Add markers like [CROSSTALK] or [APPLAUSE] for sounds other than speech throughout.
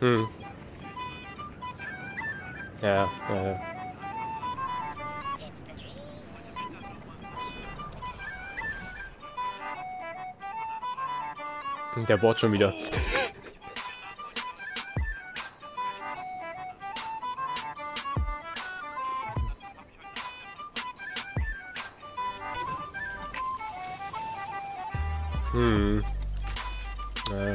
Hm. Ja, ja, ja. Der bohrt schon wieder. Hm. Ja.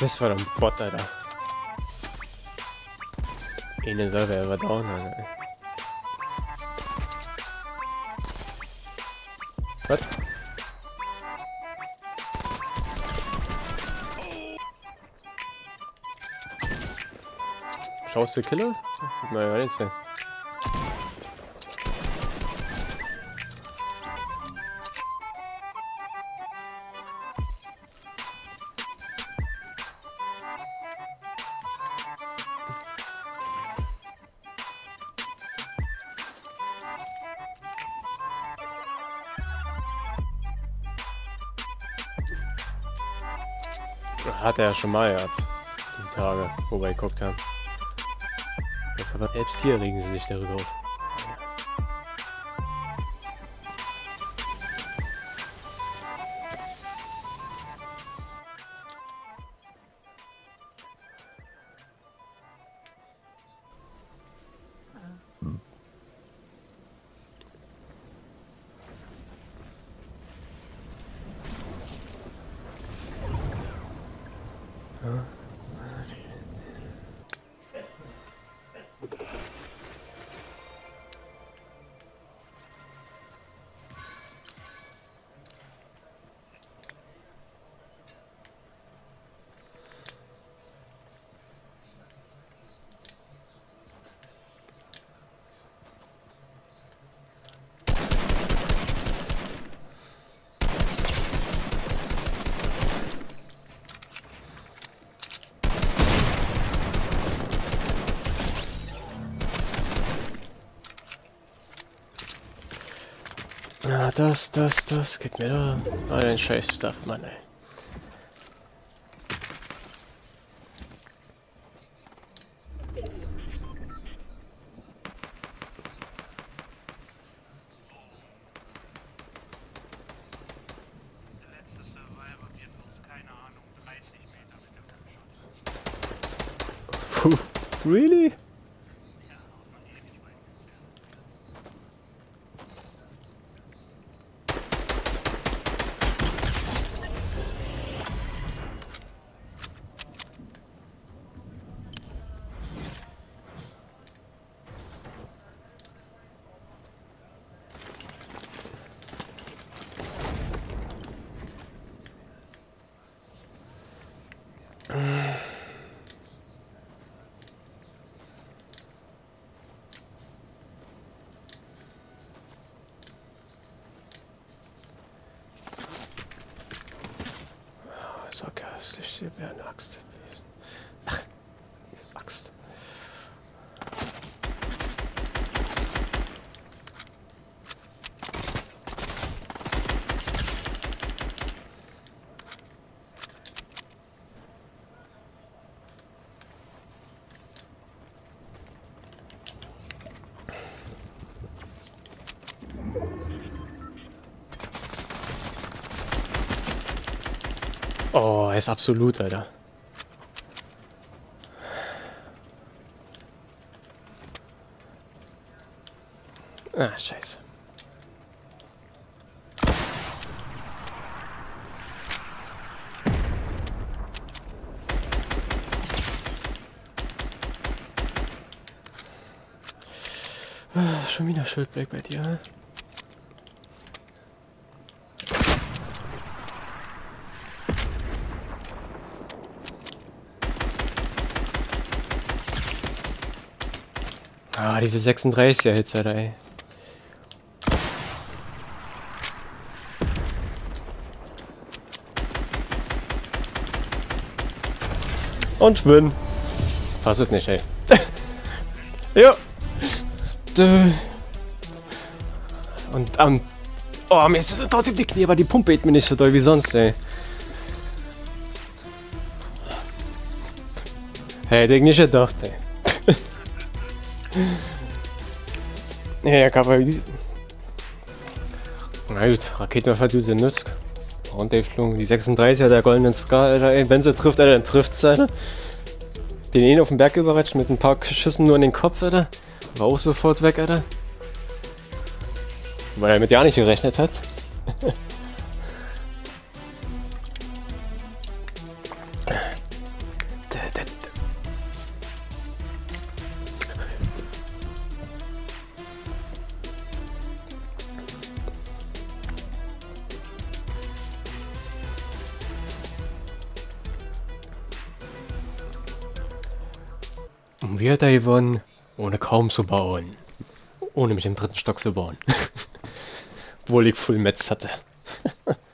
Das war doch ein Bot, Alter. In den Server, er war down, Alter. Was? Schaust du Killer? Naja, jetzt. Hat er ja schon mal gehabt. Die Tage, wo wir geguckt haben. Das aber selbst hier regen sie sich darüber auf. Huh? Ja, das, das, das, gib mir da all den scheiß Stuff, Mann, ey. Der letzte wäre eine Axt Ist absolut, Alter. Ah, scheiße. Ah, schon wieder Schildbreak bei dir, Ah, diese 36er Hitze da, ey. Und win. Fass es nicht, ey. [LAUGHS] ja. Und am. Um, oh, mir ist trotzdem die Knie, aber die Pumpe geht mir nicht so doll wie sonst, ey. Hätte ich nicht gedacht, ey ja, aber. Na gut, Raketenwerfer du sie nutzt. Runtergeflogen. Die 36 hat der goldenen. Ey, wenn sie trifft, Alter, dann trifft sie, Alter. Den einen auf den Berg überrascht mit ein paar Schüssen nur in den Kopf, Alter. War auch sofort weg, Alter. Weil er mit ja nicht gerechnet hat. [LAUGHS] Hat er gewonnen? Ohne kaum zu bauen. Ohne mich im dritten Stock zu bauen. [LAUGHS] Obwohl ich Full Metz hatte. [LAUGHS]